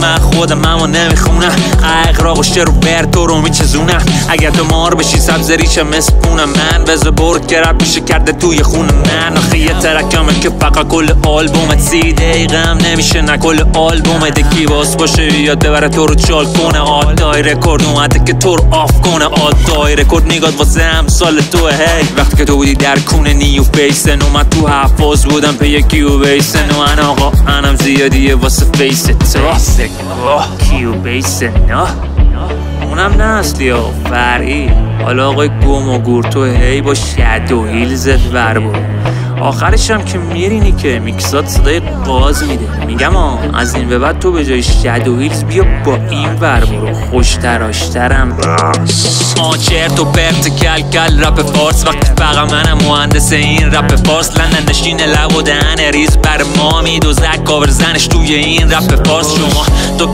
من خودم اما نمی‌خونم اقراق و شعر و برتو رو میچزونم اگر تو مار بشی سبز ریشه مثل پونم. من بز برد که رب میشه کرده توی خون من. آخه یه ترکمه که فقط کل آلبومت. سی دقیقه هم نمیشه نه کل آلبومت. کی باس باشه یاد ببره تو رو چال کنه. آدای رکورد اومده که تو رو آف کنه. آدای رکورد نگاد واسه هم سال تو هی وقتی که تو بودی در کونه نیو فیسن اومد تو حفاظ بودم پی کیو بیسن. و انا آقا انم زیادیه واسه فیست کیو بیسن اونم نه اصلی ها فرعی. حالا آقای گم و گور تو هی با شد و هیل زد ور برو. آخرش هم که میرینی که میکسات صدای قاز میده. میگم آ از این به بعد تو به جای شد و هیلز بیا با این ور برو. خوشتراشترم آ چرت و پرت کل کل رپ فارس. وقتی فقط منم مهندس این رپ فارس. لندن نشین لب و دهن ریز بر ما میدوزد. کاور زنش توی این رپ فارس. شما تو